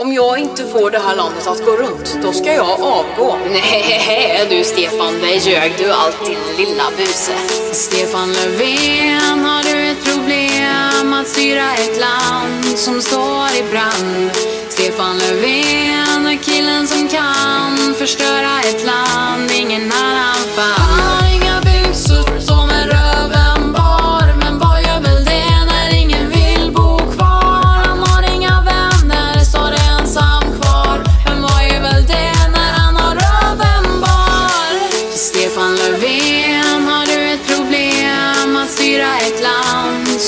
Om jag inte får det här landet att gå runt, då ska jag avgå. Nej du Stefan, det ljög du allt din lilla buse. Stefan Löfven, har du ett problem att styra ett land som står i brand? Stefan Löfven är killen som kan förstöra ett land ingen annan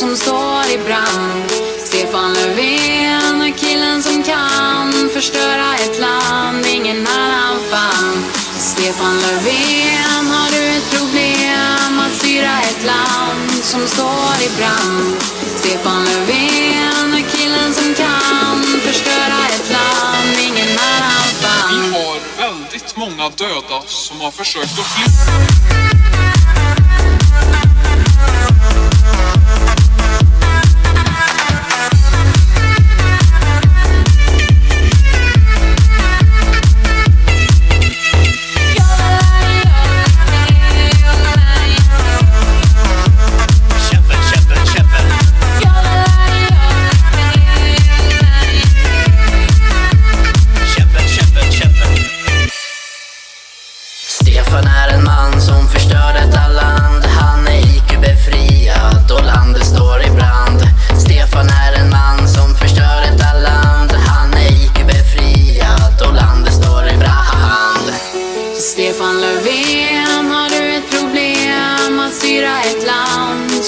som står i brand? Stefan Löfven är killen som kan förstöra ett land ingen annan fann. Stefan Löfven, har du ett problem att styra ett land som står i brand? Stefan Löfven är killen som kan förstöra ett land ingen annan fann. Vi har väldigt många döda som har försökt att fly.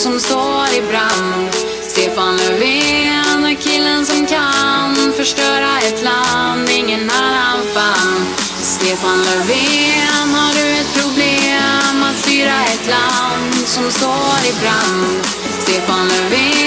Som står i brand? Stefan Löfven är killen som kan förstöra ett land ingen annan fann. Stefan Löfven, har du ett problem att styra ett land som står i brand? Stefan Löfven